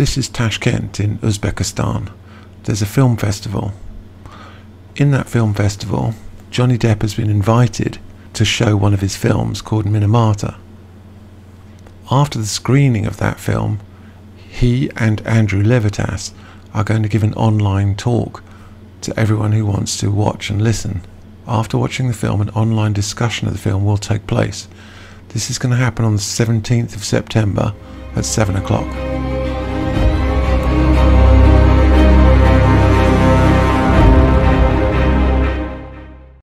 This is Tashkent in Uzbekistan. There's a film festival. In that film festival, Johnny Depp has been invited to show one of his films called Minamata. After the screening of that film, he and Andrew Levitas are going to give an online talk to everyone who wants to watch and listen. After watching the film, an online discussion of the film will take place. This is going to happen on the 17th of September at 7 o'clock.